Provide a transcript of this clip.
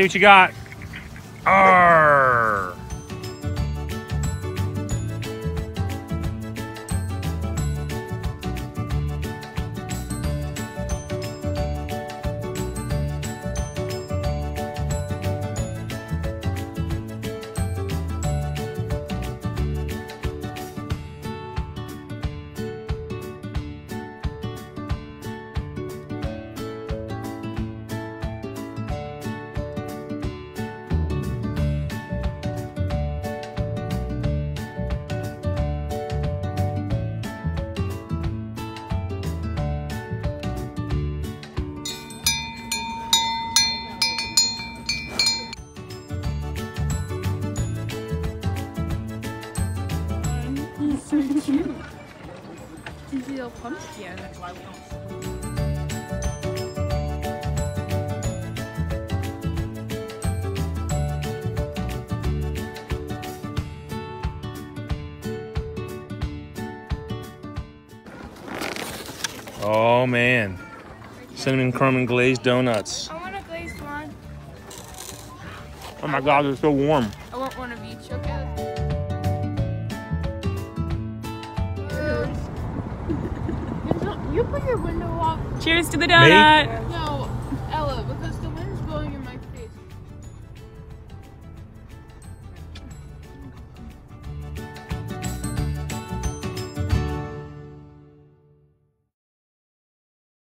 See what you got. Arr. So cute. He's a little pumpkin. Oh man. Cinnamon crumb and glazed donuts. I want a glazed one. Oh my god, they're so warm. I want one of each, okay? You put your window up. Cheers to the donut. Yeah.